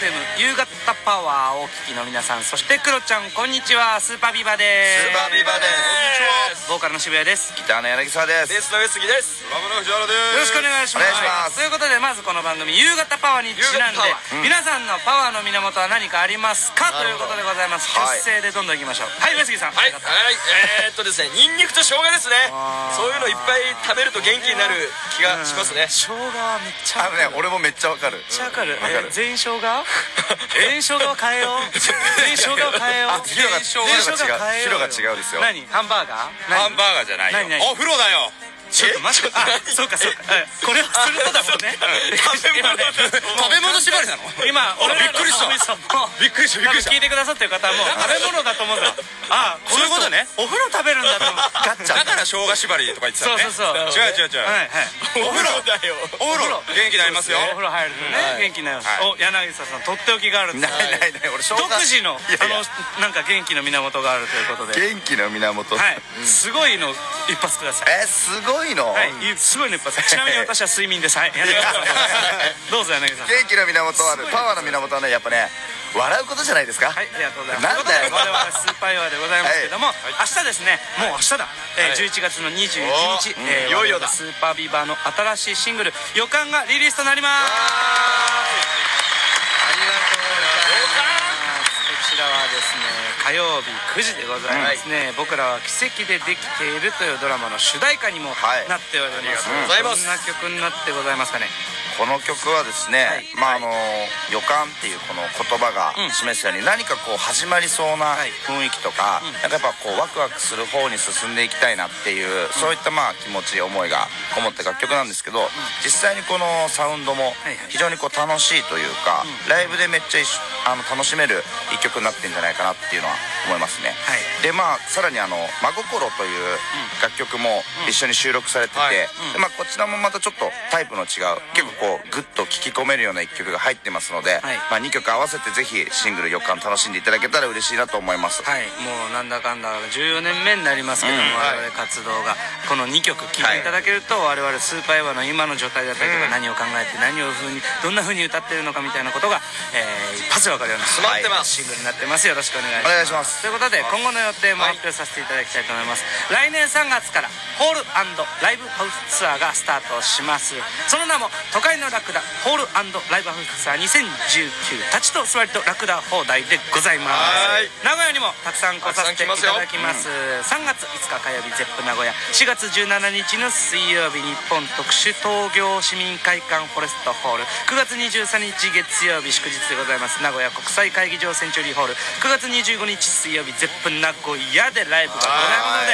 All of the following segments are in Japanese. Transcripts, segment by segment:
FM 夕方パワーをお聞きの皆さんそしてクロちゃんこんにちはスーパービバですスーパービバです。ボーカルの渋谷ですギターの柳沢です。ベースの上杉です。ドラムの藤原でよろしくお願いします。お願いします。ということでまずこの番組夕方パワーにちなんで夕方パワ皆さんのパワーの源は何かありますか？ということでございます。はい。出世でどんどんいきましょう。はい。上杉さん。はい、はい、えー、っとですねニンニクと生姜ですね。そういうのいっぱい食べると元気になる気がしますね。生姜はめっちゃあのね俺もめっちゃわかる。めっちゃわかる。全員生姜？全員生姜を変えよう。全員生姜を変えよう。あ色が違う色が違うですよ何？ハンバーガー？ハンバーガーじゃないよ。お風呂だよちょっと待ってあそうかそうか。うんこれはするとだもんね。今ね食べ物縛りなの？今俺びっくりしたびっくりしたびっくりした。聞いてくださってる方はもう食べ物だと思うんだあそういうことね。お風呂食べるんだと思う。ガッチャだから生姜縛りとか言ってたね。うそうそう。違う違う違う。はいはい。お風呂。だよ。お風呂。元気になりますよ。お風呂入るとね。元気になりますはい。お柳沢さんとっておきがあるないないない。俺生姜独自のあのなんか元気の源があるということで。元気の源。はい。すごいの一発ください。えすごいの。はい、すごいの一発ちなみに私は睡眠です。はい。どうぞ柳沢さん。元気の源はねパワーの源はねやっぱね笑うことじゃないですか。はい、ありがとうござい。ます。我々スーパーイワーでございますけども、明日ですね、もう明日だ、えー、11月の21日、えーいよいよだ。スーパービーバーの新しいシングル「予感」がリリースとなります。ありがとうございます。こちらはですね、火曜日9時でございますね。僕らは奇跡でできているというドラマの主題歌にもはいなっております。ありがとうございますどんな曲になってございますかね。この曲はですね、まああの予感っていうこの言葉がうん。示すように何かこう始まりそうなはい。雰囲気とか、なんかやっぱこうワクワクする方に進んでいきたいなっていう、そういったまあ気持ち思いがこもった楽曲なんですけど、実際にこのサウンドもはいはい。非常にこう楽しいというか、ライブでめっちゃあの楽しめる一曲になってんじゃないかなっていうのは思いますね、はい。でまあさらにあの「真心」という楽曲も一緒に収録されてて、まあ、こちらもまたちょっとタイプの違う結構こうグッと聴き込めるような一曲が入ってますので、はい。まあ、2曲合わせてぜひシングル「予感」楽しんでいただけたら嬉しいなと思います、はい、もうなんだかんだ14年目になりますけども、うん。我々活動がこの2曲聴いていただけると、我々スーパーエヴァの今の状態だったりとか、何を考えて何を風にどんな風に歌ってるのかみたいなことが、えー一発で分かるような詰まってます。シングルになってます。よろしくお願いします。お願いします。ということで今後の予定も発表させていただきたいと思います、来年3月からホールライブハウスツアーがスタートします。その名も「都会のラクダホールライブハウスツアー2019立ちと座りとラクダ放題」でございます。はい。名古屋にもたくさん来させていただきます。3月5日火曜日ゼップ名古屋。4月月17日の水曜日日本特殊東京市民会館フォレストホール。9月23日月曜日祝日でございます。名古屋国際会議場センチュリーホール。9月25日水曜日ゼップ名古屋でライブがございます。ので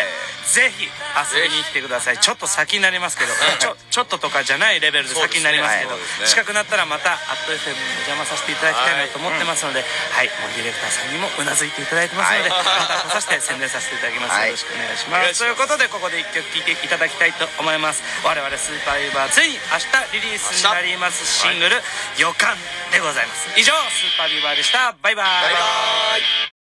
ぜひ遊びに来てください。ちょっと先になりますけどちょちょっととかじゃないレベルで先になりますけどそうですね。近くなったらまた「アット FM」にお邪魔させていただきたいなと思ってますのではい。もうディレクターさんにもうなずいていただいてますのでまた来させて宣伝させていただきますはい。よろしくお願いします。ということでここで1曲聴いていただきたいと思います。我々スーパーユーバーついに明日リリースになりますシングル「予感」でございます。以上スーパービーバーでした。バイバイ。バイバーイ